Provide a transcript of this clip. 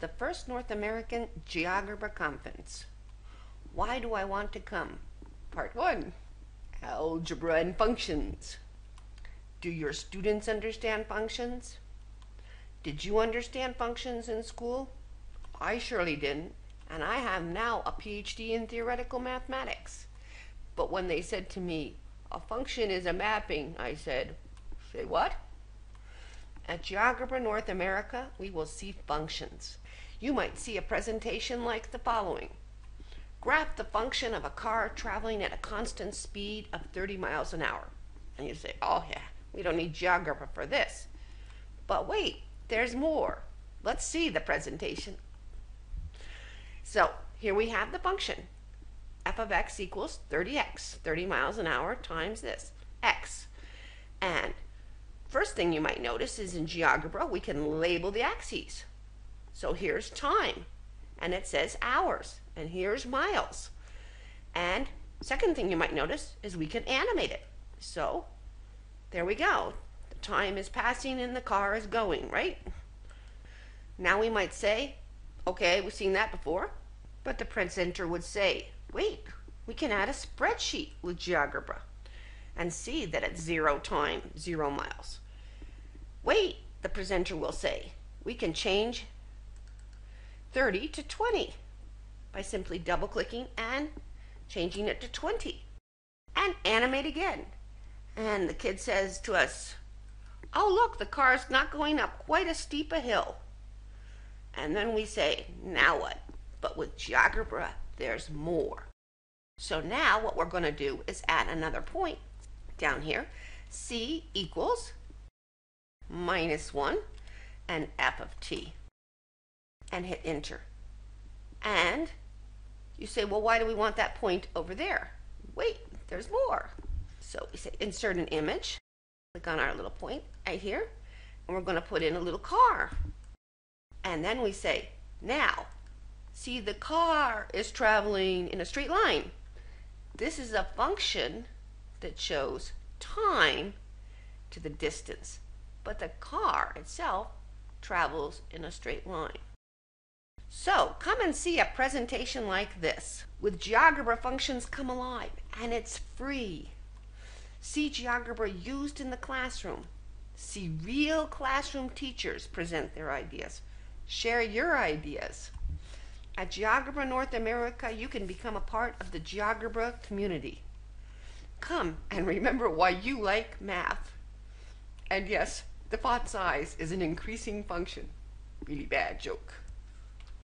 the first North American GeoGebra Conference. Why do I want to come? Part 1 Algebra and Functions. Do your students understand functions? Did you understand functions in school? I surely didn't, and I have now a PhD in theoretical mathematics. But when they said to me, a function is a mapping, I said, say what? At GeoGebra North America, we will see functions. You might see a presentation like the following. Graph the function of a car traveling at a constant speed of 30 miles an hour. And you say, oh yeah, we don't need GeoGebra for this. But wait, there's more. Let's see the presentation. So here we have the function. f of x equals 30x, 30 miles an hour times this, x. And first thing you might notice is in GeoGebra, we can label the axes. So here's time, and it says hours, and here's miles. And second thing you might notice is we can animate it. So there we go. The time is passing and the car is going, right? Now we might say, okay, we've seen that before, but the presenter would say, wait, we can add a spreadsheet with GeoGebra and see that it's zero time, zero miles. Wait, the presenter will say, we can change 30 to 20 by simply double clicking and changing it to 20 and animate again. And the kid says to us, oh look, the car's not going up quite as steep a hill. And then we say, now what? But with GeoGebra, there's more. So now what we're going to do is add another point down here. C equals minus 1 and f of t and hit enter. And you say, well, why do we want that point over there? Wait, there's more. So we say insert an image, click on our little point right here, and we're going to put in a little car. And then we say, now, see the car is traveling in a straight line. This is a function that shows time to the distance, but the car itself travels in a straight line. So come and see a presentation like this with GeoGebra functions come alive and it's free. See GeoGebra used in the classroom. See real classroom teachers present their ideas. Share your ideas. At GeoGebra North America, you can become a part of the GeoGebra community. Come and remember why you like math. And yes, the font size is an increasing function. Really bad joke.